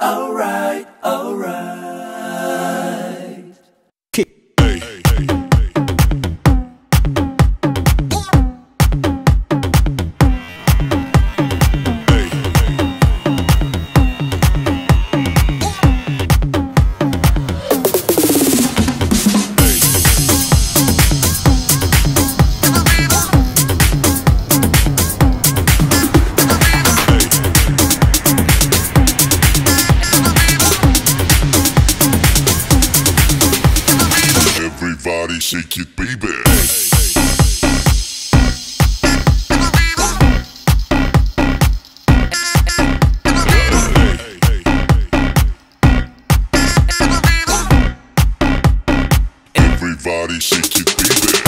alright, Everybody, shake it, baby. Hey. Everybody shake it, baby.